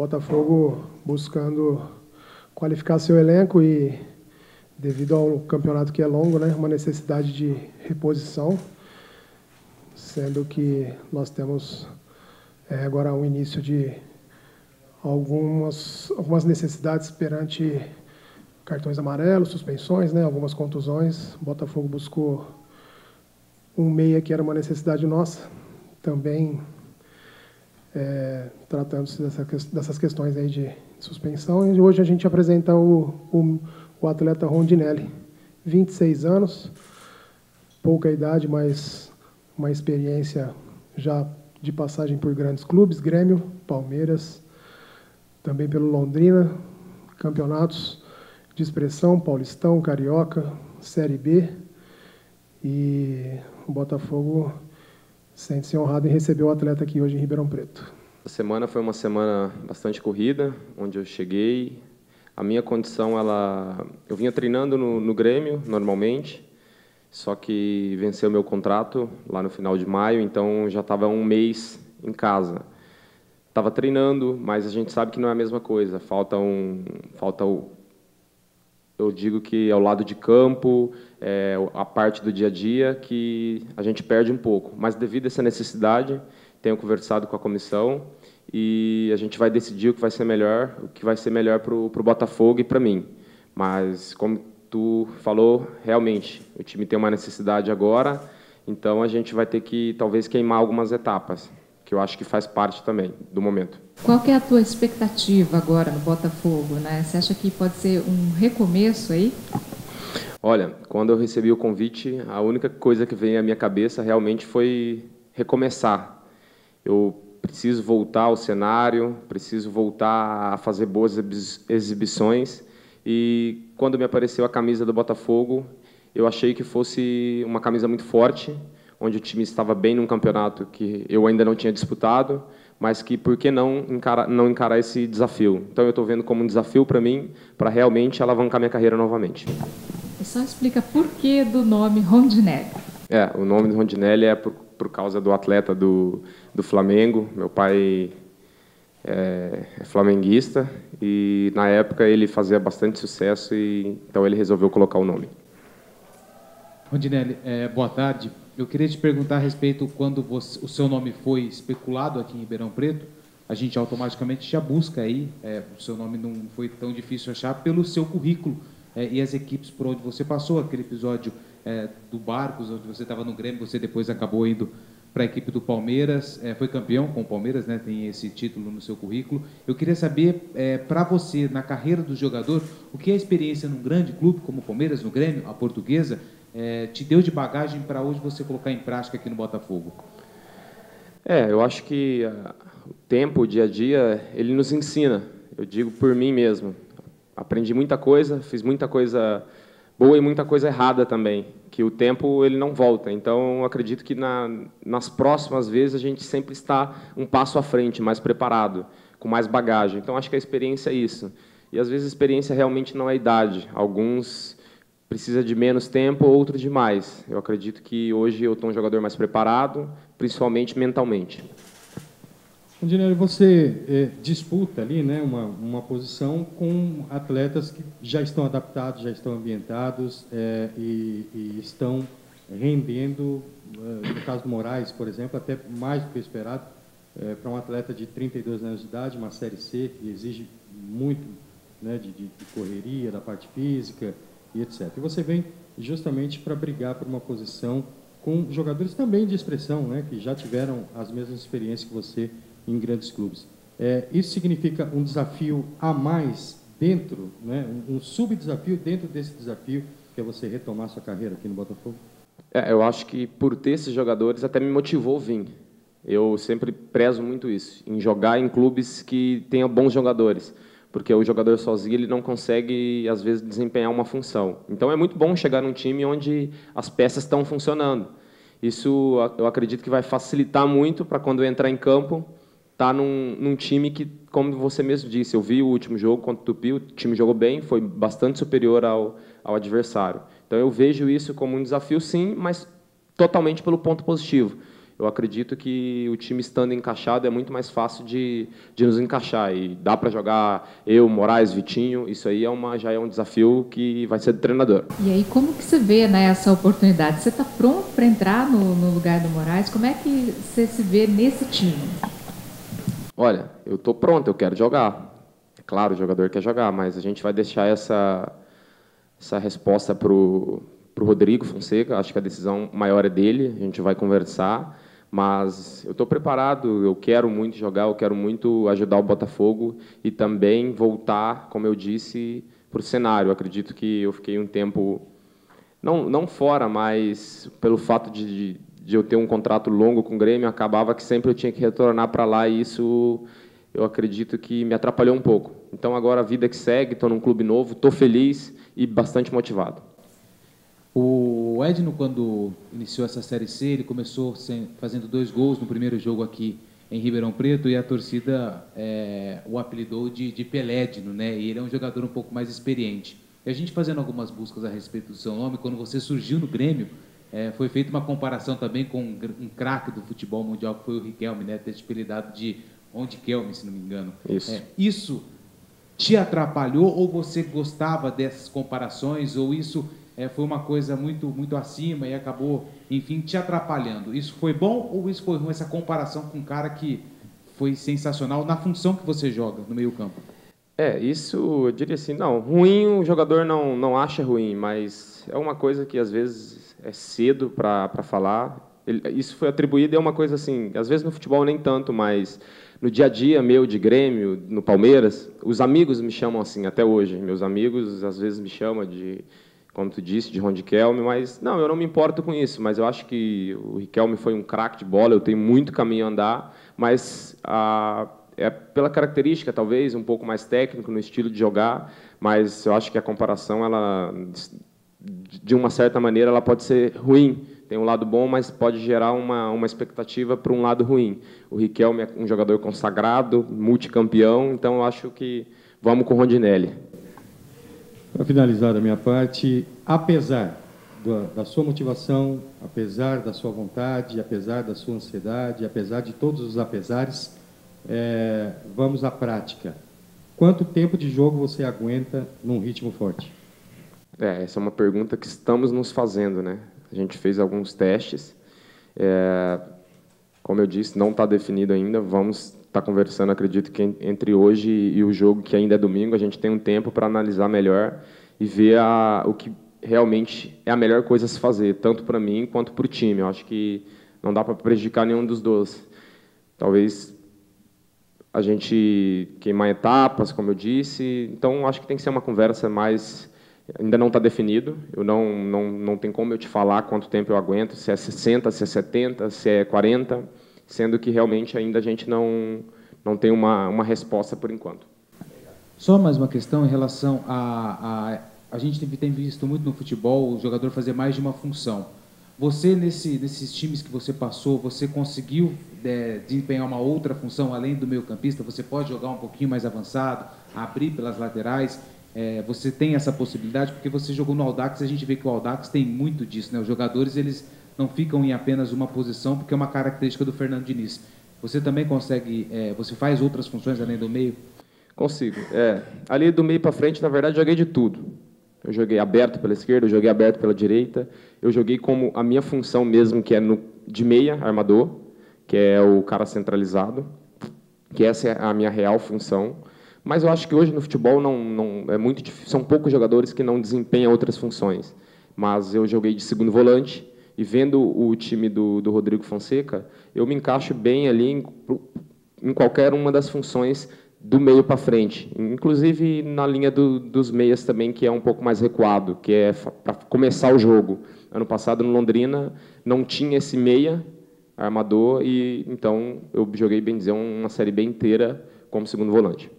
Botafogo buscando qualificar seu elenco e, devido ao campeonato que é longo, né, uma necessidade de reposição, sendo que nós temos é, agora um início de algumas, algumas necessidades perante cartões amarelos, suspensões, né, algumas contusões. O Botafogo buscou um meia que era uma necessidade nossa, também é, tratando-se dessa, dessas questões aí de suspensão. E hoje a gente apresenta o, o, o atleta Rondinelli, 26 anos, pouca idade, mas uma experiência já de passagem por grandes clubes, Grêmio, Palmeiras, também pelo Londrina, campeonatos de expressão, Paulistão, Carioca, Série B. E o Botafogo sente-se honrado em receber o atleta aqui hoje em Ribeirão Preto. A semana foi uma semana bastante corrida, onde eu cheguei. A minha condição, ela, eu vinha treinando no, no Grêmio normalmente, só que venceu meu contrato lá no final de maio, então já estava um mês em casa. Estava treinando, mas a gente sabe que não é a mesma coisa. Falta um, falta o, eu digo que é o lado de campo, é a parte do dia a dia que a gente perde um pouco. Mas devido a essa necessidade, tenho conversado com a comissão e a gente vai decidir o que vai ser melhor, o que vai ser melhor para o Botafogo e para mim. Mas como tu falou, realmente o time tem uma necessidade agora, então a gente vai ter que talvez queimar algumas etapas, que eu acho que faz parte também do momento. Qual é a tua expectativa agora no Botafogo, né? Você acha que pode ser um recomeço aí? Olha, quando eu recebi o convite, a única coisa que veio à minha cabeça realmente foi recomeçar eu preciso voltar ao cenário, preciso voltar a fazer boas exibições. E quando me apareceu a camisa do Botafogo, eu achei que fosse uma camisa muito forte, onde o time estava bem num campeonato que eu ainda não tinha disputado, mas que por que não encarar, não encarar esse desafio? Então eu estou vendo como um desafio para mim, para realmente alavancar minha carreira novamente. E só explica por que do nome Rondinelli. É, o nome do Rondinelli é por por causa do atleta do, do Flamengo. Meu pai é, é, flamenguista e na época ele fazia bastante sucesso e então ele resolveu colocar o nome. Rondinelli, é, boa tarde. Eu queria te perguntar a respeito quando você, o seu nome foi especulado aqui em Ribeirão Preto. A gente automaticamente já busca aí, é, o seu nome não foi tão difícil achar pelo seu currículo é, e as equipes por onde você passou, aquele episódio é, do Barcos, onde você estava no Grêmio, você depois acabou indo para a equipe do Palmeiras, é, foi campeão com o Palmeiras, né, tem esse título no seu currículo. Eu queria saber, é, para você, na carreira do jogador, o que é a experiência num grande clube como o Palmeiras, no Grêmio, a portuguesa, é, te deu de bagagem para hoje você colocar em prática aqui no Botafogo? É, eu acho que uh, o tempo, o dia a dia, ele nos ensina. Eu digo por mim mesmo. Aprendi muita coisa, fiz muita coisa boa e muita coisa errada também, que o tempo ele não volta. Então, acredito que na, nas próximas vezes a gente sempre está um passo à frente, mais preparado, com mais bagagem. Então, acho que a experiência é isso. E às vezes a experiência realmente não é a idade. Alguns precisa de menos tempo, outros de mais. Eu acredito que hoje eu estou um jogador mais preparado, principalmente mentalmente. Rondinelli, você é, disputa ali né, uma, uma posição com atletas que já estão adaptados, já estão ambientados é, e, e, estão rendendo, é, no caso do Moraes, por exemplo, até mais do que esperado, é, para um atleta de 32 anos de idade, uma Série C, que exige muito né, de, de correria, da parte física e etc. E você vem justamente para brigar por uma posição com jogadores também de expressão, né, que já tiveram as mesmas experiências que você em grandes clubes. É, isso significa um desafio a mais dentro, né, um, subdesafio dentro desse desafio que é você retomar sua carreira aqui no Botafogo? É, eu acho que por ter esses jogadores até me motivou a vir. Eu sempre prezo muito isso, em jogar em clubes que tenham bons jogadores, porque o jogador sozinho ele não consegue às vezes desempenhar uma função. Então é muito bom chegar num time onde as peças estão funcionando. Isso eu acredito que vai facilitar muito para quando eu entrar em campo está num, num, time que, como você mesmo disse, eu vi o último jogo contra o Tupi, o time jogou bem, foi bastante superior ao, ao adversário. Então eu vejo isso como um desafio, sim, mas totalmente pelo ponto positivo. Eu acredito que o time estando encaixado é muito mais fácil de, de nos encaixar. E dá para jogar eu, Moraes, Vitinho, isso aí é uma, já é um desafio que vai ser do treinador. E aí, como que você vê né, essa oportunidade? Você está pronto para entrar no, no lugar do Moraes? Como é que você se vê nesse time? Olha, eu estou pronto, eu quero jogar. É claro, o jogador quer jogar, mas a gente vai deixar essa, essa resposta para o Rodrigo Fonseca. Acho que a decisão maior é dele, a gente vai conversar. Mas eu estou preparado, eu quero muito jogar, eu quero muito ajudar o Botafogo e também voltar, como eu disse, para o cenário. Acredito que eu fiquei um tempo, não, não fora, mas pelo fato de, de eu ter um contrato longo com o Grêmio, acabava que sempre eu tinha que retornar para lá e isso eu acredito que me atrapalhou um pouco. Então agora a vida que segue, estou num clube novo, estou feliz e bastante motivado. O Edno, quando iniciou essa Série C, ele começou fazendo dois gols no primeiro jogo aqui em Ribeirão Preto e a torcida é, o apelidou de, de Pelédino, né? E ele é um jogador um pouco mais experiente. E a gente fazendo algumas buscas a respeito do seu nome, quando você surgiu no Grêmio, é, foi feita uma comparação também com um, um craque do futebol mundial, que foi o Riquelme, né? Ter apelidado de Onde Kelme, se não me engano. Isso. É, isso te atrapalhou ou você gostava dessas comparações ou isso é, foi uma coisa muito, muito acima e acabou, enfim, te atrapalhando. Isso foi bom ou isso foi ruim, essa comparação com um cara que foi sensacional na função que você joga no meio campo? É, isso eu diria assim, não, ruim o jogador não, não acha ruim, mas é uma coisa que às vezes é cedo para falar. Ele, isso foi atribuído, é uma coisa assim, às vezes no futebol nem tanto, mas no dia a dia meu de Grêmio, no Palmeiras, os amigos me chamam assim até hoje. Meus amigos às vezes me chamam de como tu disse, de Ron Riquelme, mas não, eu não me importo com isso, mas eu acho que o Riquelme foi um craque de bola, eu tenho muito caminho a andar, mas a, é pela característica, talvez, um pouco mais técnico no estilo de jogar, mas eu acho que a comparação, ela, de uma certa maneira, ela pode ser ruim, tem um lado bom, mas pode gerar uma, uma expectativa para um lado ruim. O Riquelme é um jogador consagrado, multicampeão, então eu acho que vamos com o Rondinelli. Para finalizar da minha parte, apesar da sua motivação, apesar da sua vontade, apesar da sua ansiedade, apesar de todos os apesares, é, vamos à prática. Quanto tempo de jogo você aguenta num ritmo forte? É, essa é uma pergunta que estamos nos fazendo, né? A gente fez alguns testes. É, como eu disse, não está definido ainda. Vamos está conversando, acredito que entre hoje e o jogo, que ainda é domingo, a gente tem um tempo para analisar melhor e ver a, o que realmente é a melhor coisa a se fazer, tanto para mim quanto para o time. Eu acho que não dá para prejudicar nenhum dos dois. Talvez a gente queimar etapas, como eu disse. Então, acho que tem que ser uma conversa mais. Ainda não está definido. Eu não, não, não tem como eu te falar quanto tempo eu aguento, se é 60, se é 70, se é 40 sendo que realmente ainda a gente não, não tem uma, uma resposta por enquanto. Só mais uma questão em relação a, a a gente tem visto muito no futebol o jogador fazer mais de uma função. Você nesse, nesses times que você passou, você conseguiu é, desempenhar uma outra função além do meio campista? Você pode jogar um pouquinho mais avançado, abrir pelas laterais? É, você tem essa possibilidade porque você jogou no Audax. A gente vê que o Audax tem muito disso, né? Os jogadores eles não ficam em apenas uma posição, porque é uma característica do Fernando Diniz. Você também consegue, é, você faz outras funções além do meio? Consigo. É, ali do meio para frente, na verdade, joguei de tudo. Eu joguei aberto pela esquerda, eu joguei aberto pela direita, eu joguei como a minha função mesmo, que é no, de meia, armador, que é o cara centralizado, que essa é a minha real função. Mas eu acho que hoje no futebol não, não é muito difícil, são poucos jogadores que não desempenham outras funções. Mas eu joguei de segundo volante, e vendo o time do, do Rodrigo Fonseca, eu me encaixo bem ali em, em qualquer uma das funções do meio para frente, inclusive na linha do, dos meias também, que é um pouco mais recuado, que é para começar o jogo. Ano passado no Londrina não tinha esse meia armador e então eu joguei bem dizer uma série bem inteira como segundo volante.